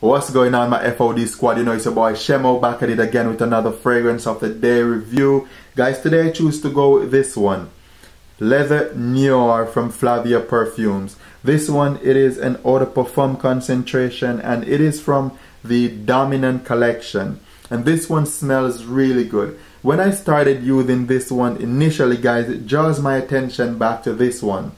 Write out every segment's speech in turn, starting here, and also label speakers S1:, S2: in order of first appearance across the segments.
S1: What's going on my FOD squad? You know it's your boy Shemmo back at it again with another fragrance of the day review. Guys, today I choose to go with this one. Leather Noir from Flavia Perfumes. This one, it is an eau de parfum concentration and it is from the Dominant collection. And this one smells really good. When I started using this one initially, guys, it draws my attention back to this one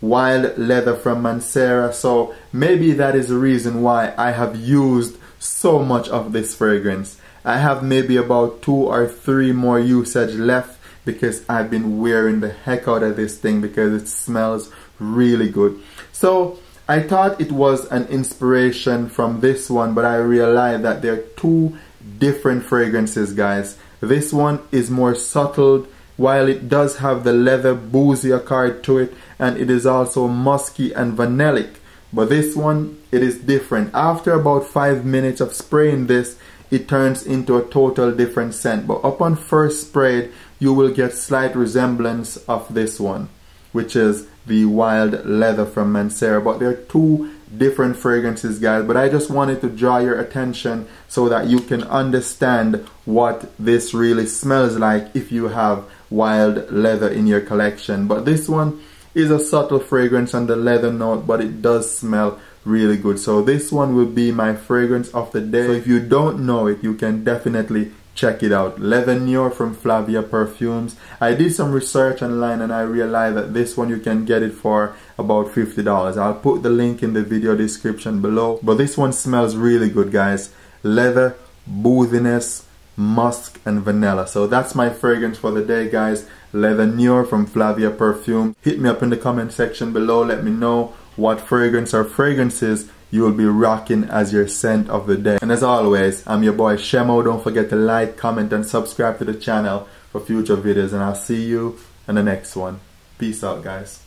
S1: wild leather from Mancera. So maybe that is the reason why I have used so much of this fragrance. I have maybe about two or three more usage left because I've been wearing the heck out of this thing because it smells really good. So I thought it was an inspiration from this one, but I realized that there are two different fragrances, guys. This one is more subtle while it does have the leather boozy card to it and it is also musky and vanillic. But this one it is different. After about five minutes of spraying this it turns into a total different scent. But upon first sprayed you will get slight resemblance of this one which is the wild leather from Mancera. But there are two different fragrances guys. But I just wanted to draw your attention so that you can understand what this really smells like if you have wild leather in your collection. But this one is a subtle fragrance on the leather note, but it does smell really good. So this one will be my fragrance of the day. So if you don't know it, you can definitely check it out. Leather from Flavia Perfumes. I did some research online and I realized that this one you can get it for about $50. I'll put the link in the video description below. But this one smells really good guys. Leather, boothiness, musk and vanilla. So that's my fragrance for the day guys. Leather noir from flavia perfume. Hit me up in the comment section below. Let me know what fragrance or fragrances you will be rocking as your scent of the day. And as always i'm your boy shemmo. Don't forget to like comment and subscribe to the channel for future videos. And i'll see you in the next one. Peace out guys.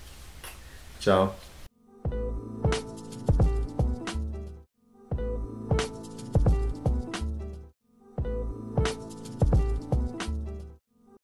S1: Ciao